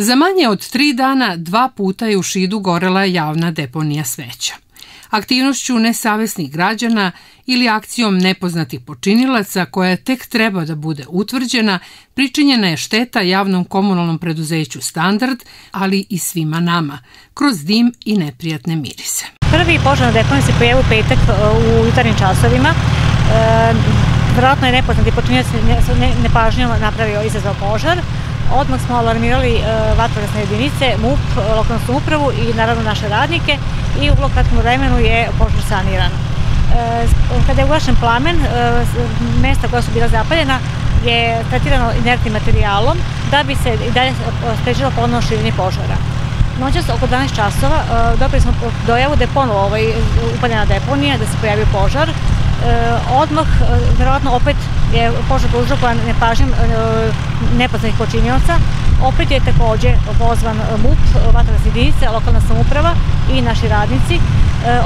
Za manje od tri dana dva puta je u Šidu gorela javna deponija sveća. Aktivnošću nesavesnih građana ili akcijom nepoznatih počinilaca koja tek treba da bude utvrđena, pričinjena je šteta javnom komunalnom preduzeću Standard, ali i svima nama, kroz dim i neprijatne mirise. Prvi požar na deponiji se pojavio petak e, u jutarnjim časovima. E, vjerojatno je nepoznati počinjelac nepažnjom napravio izazov požar. Odmah smo alarmirali e, vatrogasne jedinice, MUP, lokalnu samupravu i naravno naše radnike i u vrlo vremenu je požar saniran. E, kada je ugašen plamen, e, mesta koja su bila zapaljena je tretirano inertnim materijalom da bi se i dalje sprečilo ponovno širenje požara. Noćas oko 12 časova dobili smo dojavu da je ponovo ovaj, upaljena deponija, da se pojavio požar. Odmah, verovatno opet je požar prouzrokovan nepažnjom nepoznatih počinioca. Opet je takođe pozvan MUP, vatrogasna jedinica, lokalna samuprava i naši radnici. E,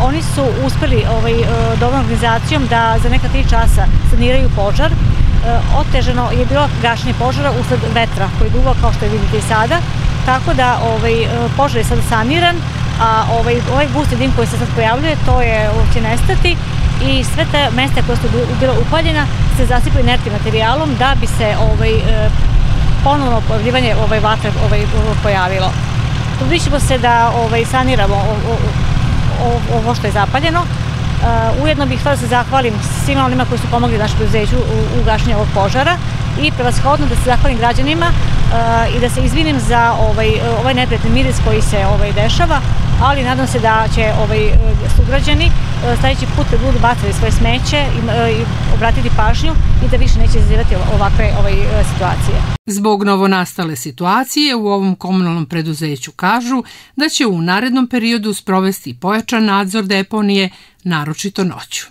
oni su uspeli ovaj, e, dobrom organizacijom da za neka tri časa saniraju požar. E, otežano je bilo gašenje požara usled vetra koji je dugo kao što je vidite i sada. Tako da ovaj, požar je sada saniran, a ovaj, ovaj gusti dim koji se sad pojavljuje, to je će nestati i sve te mesta koje su bila upaljena se zasipaju inertnim materijalom da bi se ovaj, e, ponovno pojavljivanje ovaj, vatre ovaj, pojavilo. Trudit ćemo se da ovaj, saniramo ovo što je zapaljeno. Uh, ujedno bih htela da se zahvalim svima onima koji su pomogli našem preduzeću u, u gašenju ovog požara i prevashodno da se zahvalim građanima uh, i da se izvinim za ovaj, ovaj neprijatni miris koji se ovaj, dešava, ali nadam se da će ovaj, sugrađani E, sledeći put kad budu bacili svoje smeće i, e, i obratiti pažnju i da više neće izazivati ovakve ovaj, e, situacije. Zbog novonastale situacije u ovom komunalnom preduzeću kažu da će u narednom periodu sprovesti pojačan nadzor deponije, naročito noću.